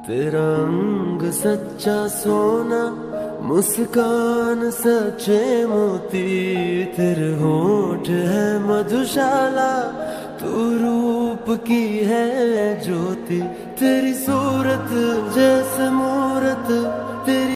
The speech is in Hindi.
तेरा अंग सच्चा सोना, मुस्कान सच्चे मोती तेरे होठ है मधुशाला। तू रूप की है ज्योति, तेरी सूरत जैसे